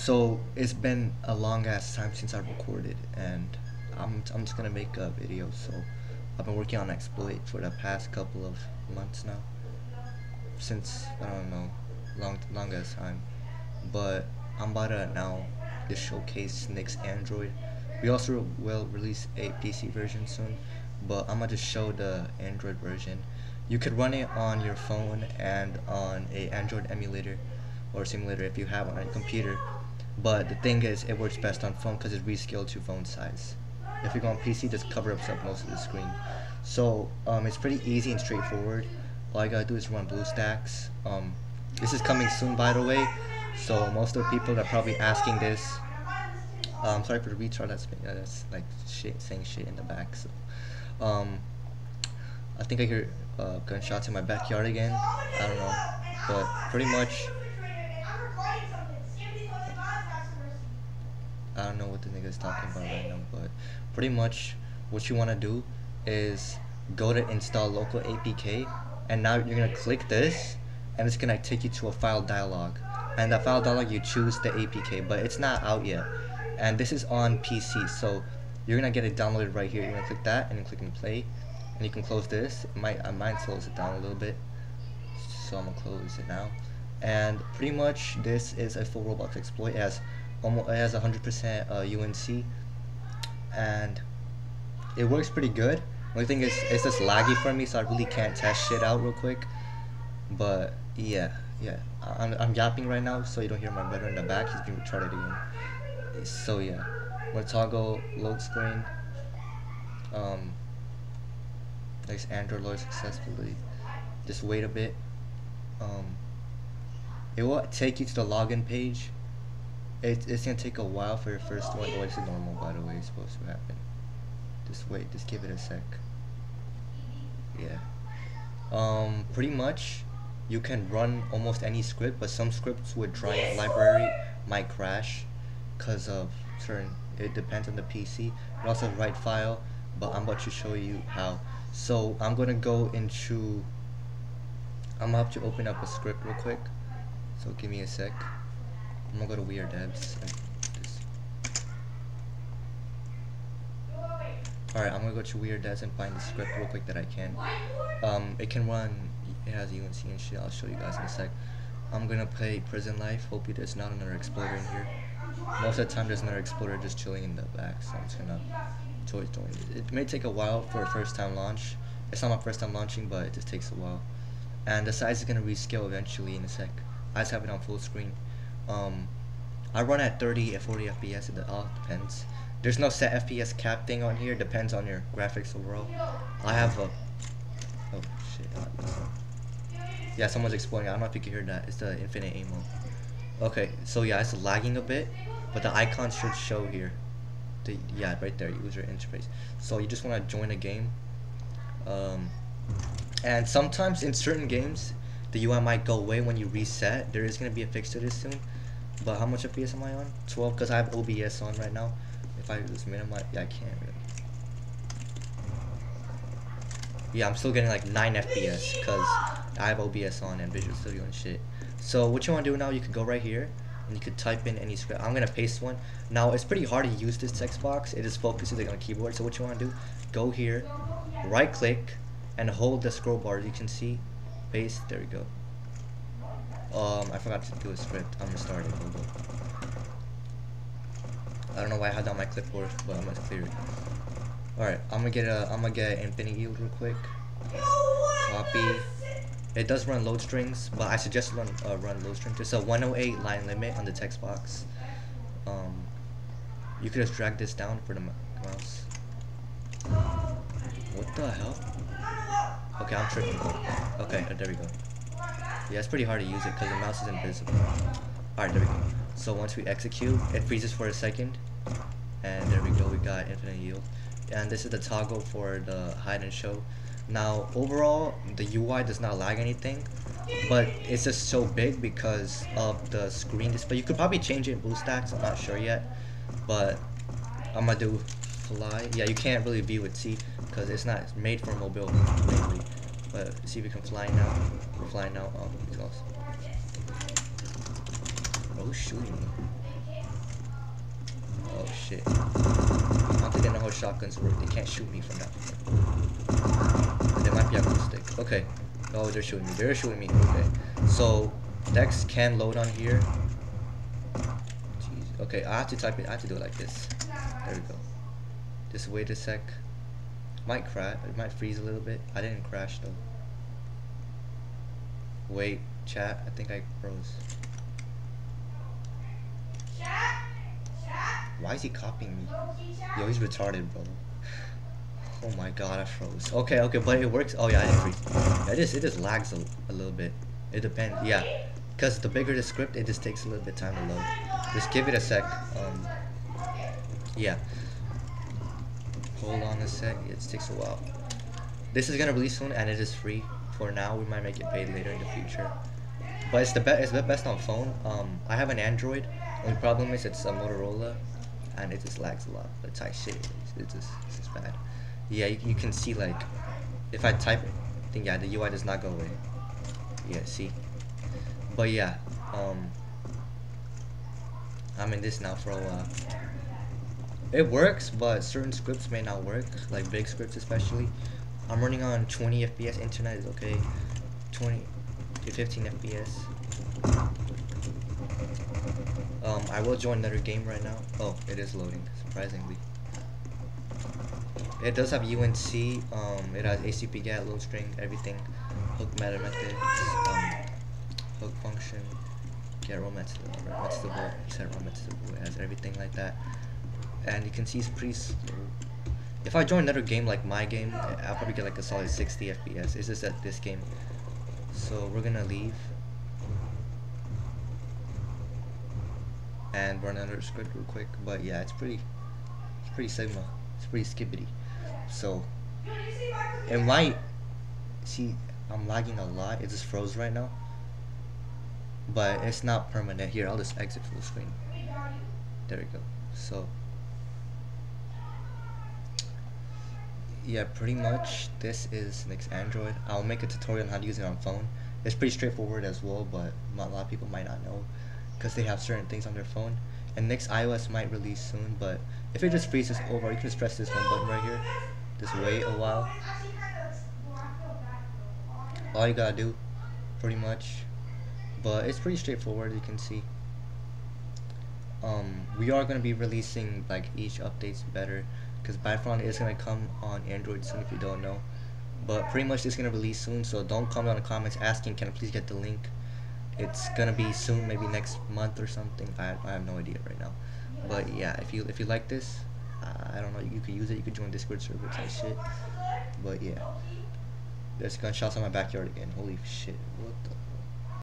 So it's been a long ass time since I recorded, and I'm I'm just gonna make a video. So I've been working on exploit for the past couple of months now, since I don't know, long long ass time. But I'm about to now just showcase Nyx Android. We also will release a PC version soon, but I'm gonna just show the Android version. You could run it on your phone and on a Android emulator or simulator if you have on a computer. But the thing is, it works best on phone because it's rescaled to phone size. If you go on PC, just cover up most of the screen. So um, it's pretty easy and straightforward. All I gotta do is run BlueStacks. Um, this is coming soon, by the way. So most of the people are probably asking this. I'm sorry for the retard. That's uh, that's like shit saying shit in the back. So, um, I think I hear uh, gunshots in my backyard again. I don't know, but pretty much. I don't know what the nigga's talking about right now, but pretty much what you want to do is go to install local APK, and now you're gonna click this, and it's gonna take you to a file dialog. And that file dialog, you choose the APK, but it's not out yet. And this is on PC, so you're gonna get it downloaded right here. You're gonna click that, and then click and play, and you can close this. It might I might close it down a little bit, so I'm gonna close it now. And pretty much this is a full Roblox exploit. It has almost it has 100% uh, UNC, and it works pretty good. Only thing is it's just laggy for me, so I really can't test shit out real quick. But yeah, yeah, I'm I'm yapping right now, so you don't hear my brother in the back. He's being retarded again. So yeah, gonna toggle load screen. Um, Nyx Android load successfully. Just wait a bit. Um, it will take you to the login page it, it's gonna take a while for your first one. Oh, it's normal, by the way. It's supposed to happen. Just wait. Just give it a sec. Yeah. Um, pretty much, you can run almost any script, but some scripts with Giant library might crash, cause of certain. It depends on the PC. It also write file, but I'm about to show you how. So I'm gonna go into. I'm have to open up a script real quick. So give me a sec. I'm gonna go to WeAreDevs. Alright, I'm gonna go to WeAreDevs and find the script real quick that I can. Um, it can run, it has UNC and shit, I'll show you guys in a sec. I'm gonna play Prison Life, hopefully there's not another exploder in here. Most of the time there's another exploder just chilling in the back, so I'm just gonna join it. It may take a while for a first time launch. It's not my first time launching, but it just takes a while. And the size is gonna rescale eventually in a sec. I just have it on full screen. Um, I run at 30 and 40 FPS. It all depends. There's no set FPS cap thing on here. Depends on your graphics overall. I have a. Oh shit! Yeah, someone's exploding. I don't know if you can hear that. It's the infinite ammo. Okay, so yeah, it's lagging a bit, but the icon should show here. The, yeah, right there, user interface. So you just want to join a game. Um, and sometimes in certain games, the UI might go away when you reset. There is going to be a fix to this soon. But how much FPS am I on? 12 because I have OBS on right now. If I just minimize, yeah, I can't really. Yeah, I'm still getting like 9 FPS because I have OBS on and Visual Studio and shit. So what you want to do now, you can go right here and you could type in any script. I'm going to paste one. Now, it's pretty hard to use this text box. It is focused on the keyboard. So what you want to do, go here, right click, and hold the scroll bar. As you can see, paste, there we go. Um, I forgot to do a script. I'm gonna start it. I don't know why I had that on my clipboard, but I'm gonna clear it. Alright, I'm gonna get a I'm gonna get infinite yield real quick. Copy. It does run load strings, but I suggest run uh, run load strings. There's a 108 line limit on the text box. Um, you could just drag this down for the mouse. What the hell? Okay, I'm tripping. Okay, there we go. Yeah, it's pretty hard to use it because the mouse is invisible. Alright, there we go. So once we execute, it freezes for a second. And there we go, we got infinite yield. And this is the toggle for the hide and show. Now, overall, the UI does not lag anything, but it's just so big because of the screen display. You could probably change it in BlueStacks, I'm not sure yet, but I'm gonna do fly. Yeah, you can't really view it, see, because it's not made for mobile. But see if we can fly now. We're flying now. Oh, close. Oh, shooting me. Oh shit. I don't think they know how shotguns work. They can't shoot me from that. But they might be acoustic. Okay. Oh, they're shooting me. They're shooting me. Okay. So, Dex can load on here. Jeez. Okay, I have to type it. I have to do it like this. There we go. Just wait a sec. Might crash. It might freeze a little bit. I didn't crash though. Wait, chat. I think I froze. Chat. Chat. Why is he copying me? Yo, he's retarded, bro. Oh my god, I froze. Okay, okay, but it works. Oh yeah, I didn't freeze. It just it just lags a, a little bit. It depends. Yeah, because the bigger the script, it just takes a little bit time to load. Just give it a sec. Um, yeah. Hold on a sec. It takes a while. This is gonna release soon, and it is free for now. We might make it paid later in the future. But it's the best. It's the best on phone. Um, I have an Android. Only problem is it's a Motorola and it just lags a lot. But tight shit, it's just it's just bad. Yeah, you, you can see like if I type I yeah the UI does not go away. Yeah, see. But yeah, um, I'm in this now for a while. It works, but certain scripts may not work, like big scripts especially. I'm running on 20 FPS. Internet is okay. 20 to 15 FPS. Um, I will join another game right now. Oh, it is loading, surprisingly. It does have UNC, um, it has ACP get, load string, everything, hook meta methods, um, hook function, getrawmetatable, set it has everything like that. And you can see it's pretty slow. If I join another game like my game, I'll probably get like a solid 60 FPS. It's just at this game. So we're gonna leave. and run another script real quick. But yeah, it's pretty, it's pretty Sigma. It's pretty skibbity. So it might see I'm lagging a lot. It just froze right now. But it's not permanent. Here, I'll just exit full screen. There we go. So yeah, pretty much this is Nyx Android. I'll make a tutorial on how to use it on phone. It's pretty straightforward as well, but a lot of people might not know because they have certain things on their phone. And Nyx iOS might release soon, but if it just freezes over, you can just press this one button right here. Just wait a while. All you gotta do, pretty much. But it's pretty straightforward, you can see. Um, we are gonna be releasing like each updates better, because Battlefront is gonna come on Android soon if you don't know. But pretty much it's gonna release soon, so don't comment on the comments asking, can I please get the link? it's gonna be soon, maybe next month or something. I, I have no idea right now. But yeah, if you if you like this, uh, I don't know, you could use it. You could join Discord server type shit. But yeah, there's gunshots in my backyard again. Holy shit! What the?